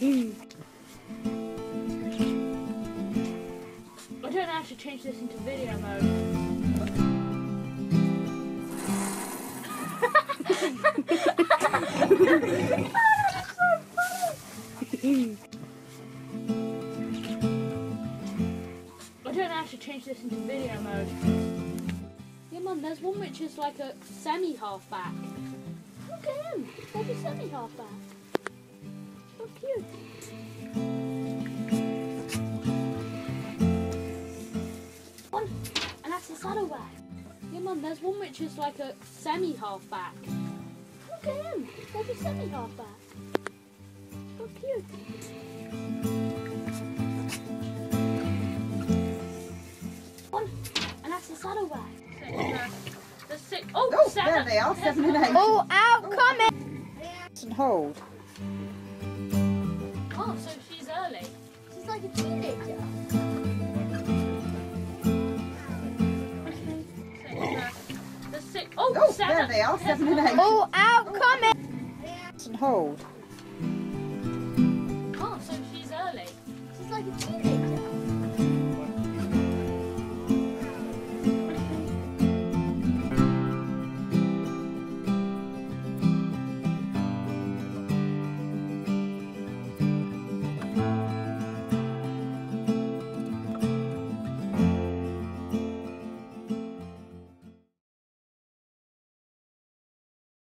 I don't know how to change this into video mode. I don't know how to change this into video mode. Yeah, Mum, there's one which is like a semi halfback. Look at him. Like a semi halfback. So cute. One, and that's the saddleback. Yeah, Mum, there's one which is like a semi halfback. Look at him. Like a semi halfback. So cute. One, and that's the saddleback. Uh, the six. Oh, Oh, seven. there they are, seven and eight. Oh, out coming. And hold. Like a teenager. The six. Oh, Oh, seven. there they are, seven and eight. Oh, out oh. coming. And hold. Oh, so she's early. She's like a teenager.